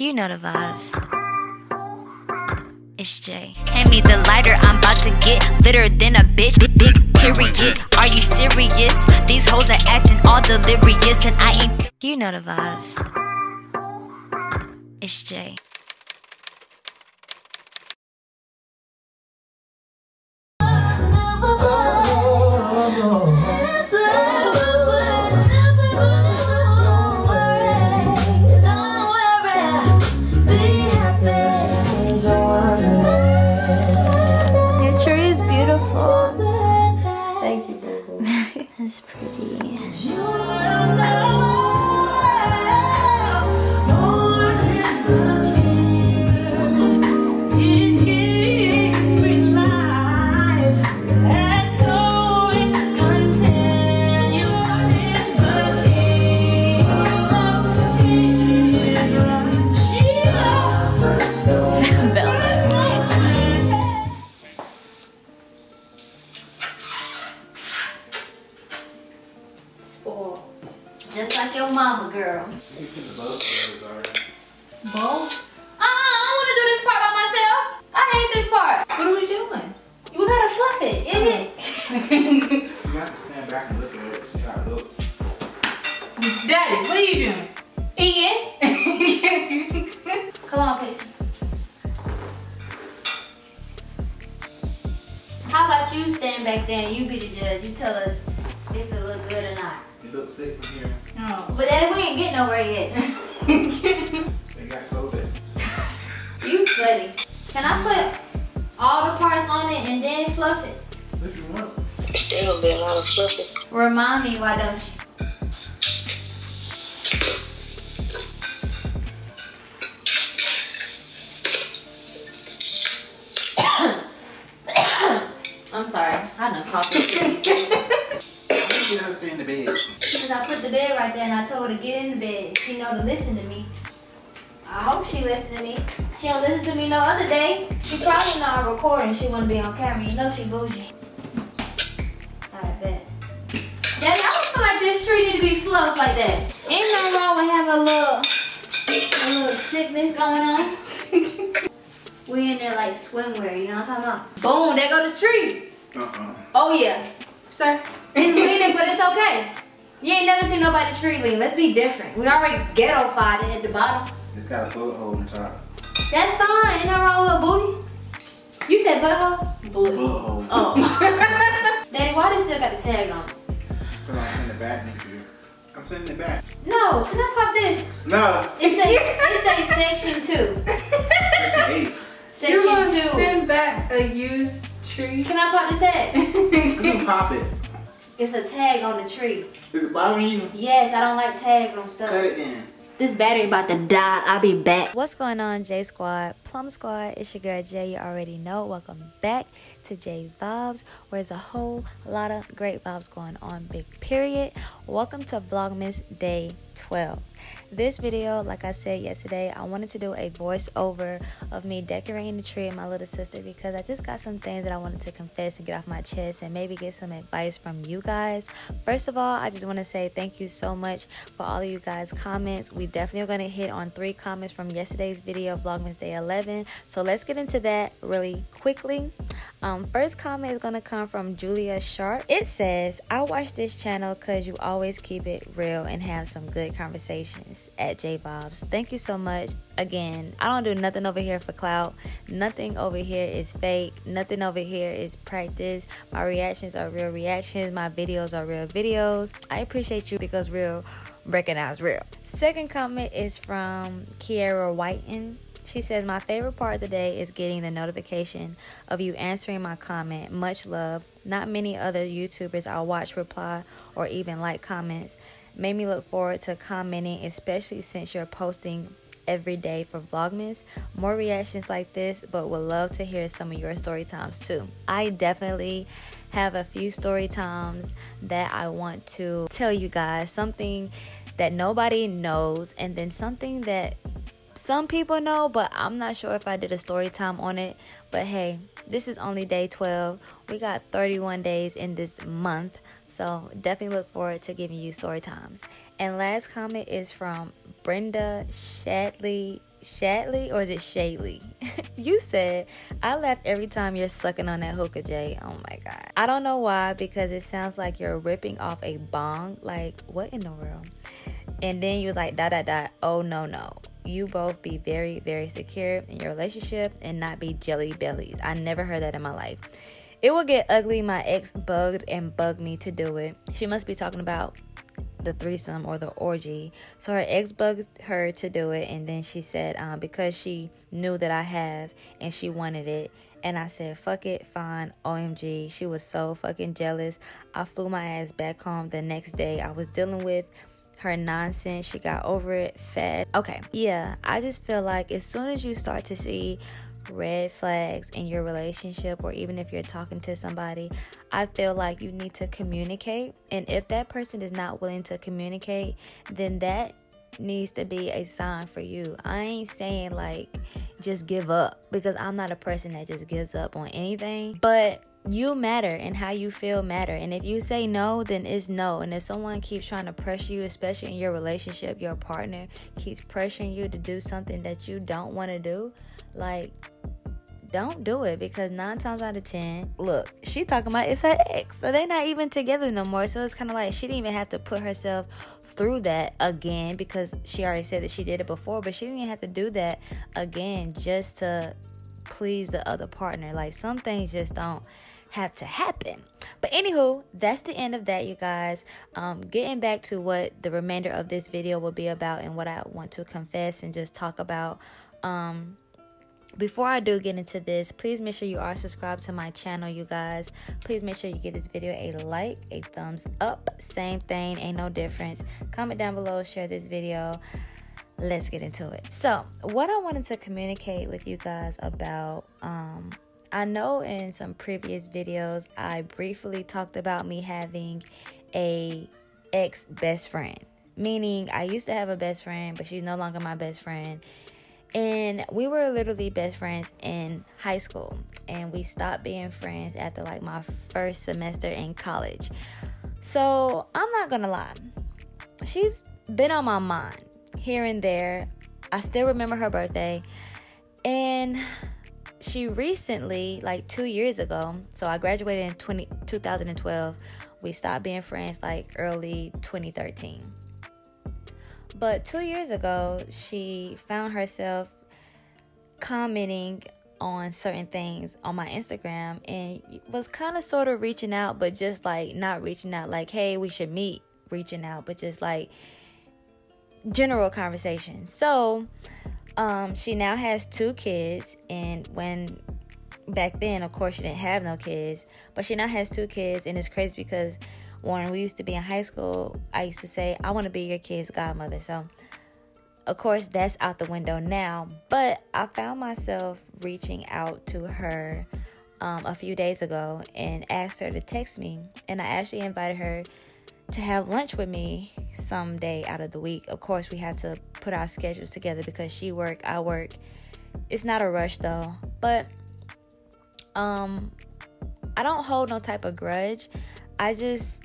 You know the vibes. It's J. Hand me the lighter, I'm about to get litter than a bitch. Big, big period. Are you serious? These hoes are acting all delirious, and I ain't. You know the vibes. It's J. It's pretty. Just like your mama, girl. Balls? Ah, I don't want to do this part by myself. I hate this part. What are we doing? We gotta fluff it. Isn't it? You got to stand back and look at it. You gotta look. Daddy, what are you doing? Ian, come on, Casey. How about you stand back there and you be the judge? You tell us if it look good or not. You look sick from here. oh. But Daddy, we ain't getting nowhere yet. They got COVID. you funny. Can I put all the parts on it and then fluff it? If you want. There gonna be a lot of fluffing. Remind me, why don't you? To listen to me. I hope she listen to me. She don't listen to me no other day. She probably know I'm recording. She wanna be on camera. You know she bougie. I bet. Daddy, I don't feel like this tree need to be fluffed like that. Ain't nothing wrong with having a little, a little sickness going on. we in there like swimwear, you know what I'm talking about? Boom, there go the tree. Uh-uh. Oh yeah, Sir. it's leaning, but it's okay. You ain't never seen nobody tree lean. Let's be different. We already ghetto-fied it at the bottom. It's got a bullet hole in the top. That's fine. Ain't nothing wrong with a booty. You said butthole? Bullet. Bullet hole. Oh. Daddy, why they still got the tag on? Because I'm sending it back next year. I'm sending it back. No, can I pop this? No. It says, it says section two. Section eight. You're gonna two. send back a used tree. Can I pop this tag? You can pop it. It's a tag on the tree. Is it bothering you? Yes, I don't like tags on stuff. Cut stuff. it then. This battery about to die. I'll be back. What's going on, J Squad? Plum Squad, it's your girl J. You already know. Welcome back to J VibZ, where there's a whole lot of great vibes going on. Big period. Welcome to Vlogmas Day 12. This video, like I said yesterday, I wanted to do a voiceover of me decorating the tree of my little sister because I just got some things that I wanted to confess and get off my chest and maybe get some advice from you guys. First of all, I just want to say thank you so much for all of you guys' comments. We definitely are going to hit on three comments from yesterday's video, Vlogmas Day 11. So let's get into that really quickly. Um, first comment is to come from Julia Sharp. It says, I watch this channel because you always keep it real and have some good conversations at J Bob's. Thank you so much. Again, I don't do nothing over here for clout. Nothing over here is fake. Nothing over here is practice. My reactions are real reactions. My videos are real videos. I appreciate you because real recognize real. Second comment is from Kiera Whiten. She says, My favorite part of the day is getting the notification of you answering my comment. Much love. Not many other YouTubers I watch reply or even like comments. Made me look forward to commenting, especially since you're posting every day for Vlogmas. More reactions like this, but would love to hear some of your story times too. I definitely have a few story times that I want to tell you guys. Something that nobody knows, and then something that some people know, but I'm not sure if I did a story time on it. But hey, this is only day 12. We got 31 days in this month. So definitely look forward to giving you story times. And last comment is from Brenda Shadley. Shadley or is it Shayley? you said, I laugh every time you're sucking on that hookah, J. Oh my God. I don't know why, because it sounds like you're ripping off a bong. Like, what in the world? And then you was like, da da da. Oh no, no. You both be very, very secure in your relationship and not be jelly bellies. I never heard that in my life. It will get ugly. My ex bugged and bugged me to do it. She must be talking about the threesome or the orgy. So her ex bugged her to do it, and then she said um, because she knew that I have and she wanted it. And I said, fuck it, fine, OMG. She was so fucking jealous. I flew my ass back home the next day. I was dealing with her nonsense. She got over it fast. Okay, yeah, I just feel like as soon as you start to see red flags in your relationship or even if you're talking to somebody, I feel like you need to communicate. And if that person is not willing to communicate, then that needs to be a sign for you. I ain't saying like just give up because I'm not a person that just gives up on anything, but you matter and how you feel matter. And if you say no, then it's no. And if someone keeps trying to pressure you, especially in your relationship, your partner keeps pressuring you to do something that you don't want to do, like don't do it because nine times out of ten, look, she talking about it's her ex, so they're not even together no more. So it's kind of like she didn't even have to put herself through that again because she already said that she did it before, but she didn't have to do that again just to please the other partner. Like some things just don't have to happen. But anywho, that's the end of that, you guys. Um, getting back to what the remainder of this video will be about and what I want to confess and just talk about. Um, before I do get into this, please make sure you are subscribed to my channel, you guys. Please make sure you give this video a like, a thumbs up. Same thing, ain't no difference. Comment down below, share this video. Let's get into it. So, what I wanted to communicate with you guys about, um, I know in some previous videos I briefly talked about me having a ex best friend, meaning I used to have a best friend, but she's no longer my best friend and we were literally best friends in high school. And we stopped being friends after like my first semester in college. So i'm not gonna lie. She's been on my mind here and there. I still remember her birthday. And she recently like two years ago so i graduated in 20, 2012 we stopped being friends like early 2013 but two years ago, she found herself commenting on certain things on my Instagram and was kind of sort of reaching out, but just like not reaching out, like, hey, we should meet, reaching out, but just like general conversation. So, um, she now has two kids, and when back then, of course, she didn't have no kids, but she now has two kids, and it's crazy because when we used to be in high school, I used to say, I want to be your kid's godmother. So, of course, that's out the window now. But I found myself reaching out to her um, a few days ago and asked her to text me. And I actually invited her to have lunch with me someday out of the week. Of course, we had to put our schedules together because she work, I work. It's not a rush though. But um I don't hold no type of grudge. I just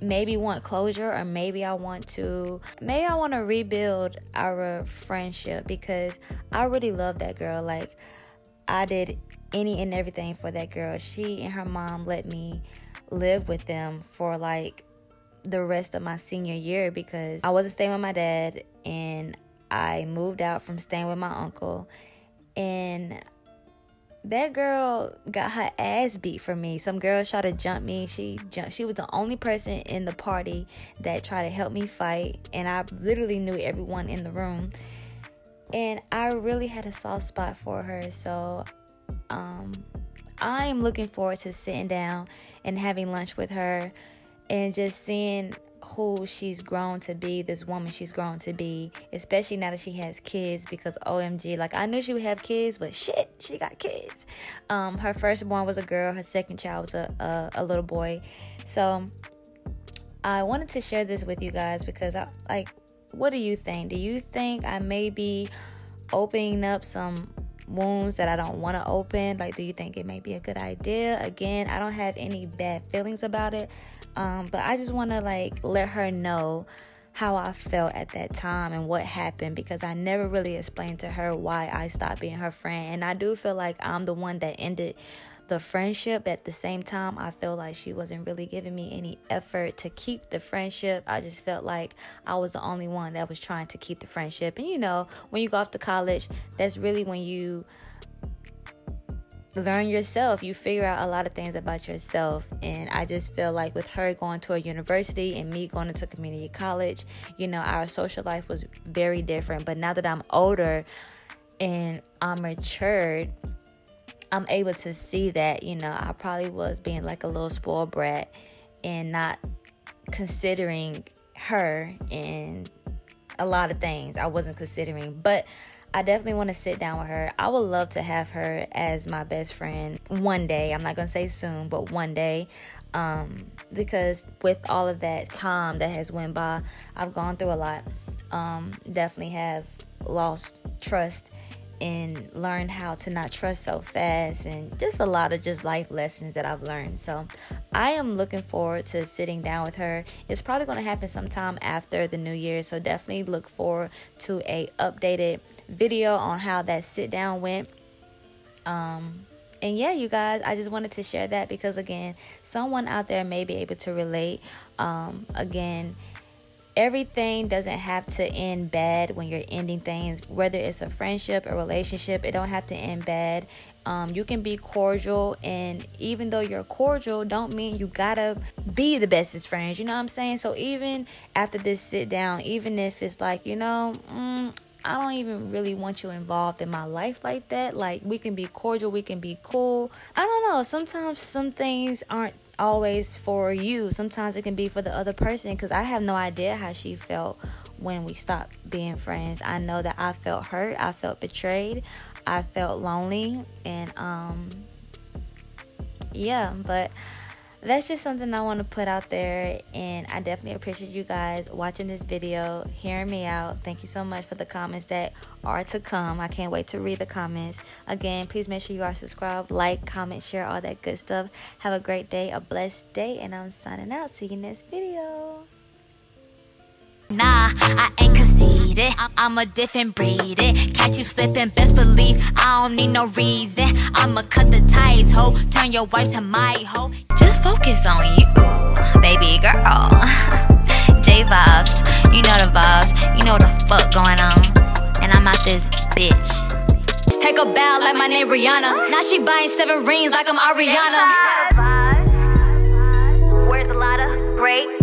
maybe want closure or maybe I want to maybe I want to rebuild our friendship because I really love that girl like I did any and everything for that girl. She and her mom let me live with them for like the rest of my senior year because I wasn't staying with my dad and I moved out from staying with my uncle and that girl got her ass beat for me. Some girl tried to jump me. She jumped. She was the only person in the party that tried to help me fight, and I literally knew everyone in the room. And I really had a soft spot for her. So, um, I'm looking forward to sitting down and having lunch with her, and just seeing who she's grown to be, this woman she's grown to be, especially now that she has kids. Because OMG, like I knew she would have kids, but shit, she got kids. Um, her firstborn was a girl, her second child was a, a, a little boy. So I wanted to share this with you guys because I like. What do you think? Do you think I may be opening up some wounds that I don't want to open? Like, do you think it may be a good idea? Again, I don't have any bad feelings about it, um, but I just want to like let her know how I felt at that time and what happened because I never really explained to her why I stopped being her friend. And I do feel like I'm the one that ended the friendship at the same time i feel like she wasn't really giving me any effort to keep the friendship. I just felt like i was the only one that was trying to keep the friendship. And you know when you go off to college that's really when you learn yourself. You figure out a lot of things about yourself. And i just feel like with her going to a university and me going into community college you know our social life was very different. But now that i'm older and i'm matured I'm able to see that, you know, I probably was being like a little spoiled brat and not considering her and a lot of things I wasn't considering. But I definitely want to sit down with her. I would love to have her as my best friend one day. I'm not going to say soon, but one day. Um, because with all of that time that has went by, I've gone through a lot. Um, definitely have lost trust and learn how to not trust so fast and just a lot of just life lessons that I've learned. So I am looking forward to sitting down with her. It's probably going to happen sometime after the new year, so definitely look forward to a updated video on how that sit down went. Um and yeah, you guys, I just wanted to share that because again, someone out there may be able to relate. Um again, everything doesn't have to end bad when you're ending things whether it's a friendship a relationship it don't have to end bad um, you can be cordial and even though you're cordial don't mean you gotta be the bestest friends you know what i'm saying so even after this sit down even if it's like you know mm, I don't even really want you involved in my life like that. Like, we can be cordial, we can be cool. I don't know. Sometimes some things aren't always for you. Sometimes it can be for the other person because I have no idea how she felt when we stopped being friends. I know that I felt hurt, I felt betrayed, I felt lonely, and um, yeah, but that's just something I want to put out there. And I definitely appreciate you guys watching this video, hearing me out. Thank you so much for the comments that are to come. I can't wait to read the comments. Again, please make sure you are subscribed, like, comment, share, all that good stuff. Have a great day, a blessed day, and I'm signing out. See you next video. Nah, I ain't conceited. I'm a different breed. It Catch you slipping, best believe I don't need no reason. I'ma cut the ties, ho. Turn your wife to my hoe focus on you, baby girl. J VibZ, you know the vibes, you know what the fuck going on. And I'm out this bitch. Just take a bow like my name Rihanna. Now she buying seven rings like I'm Ariana. Where's a lot of great?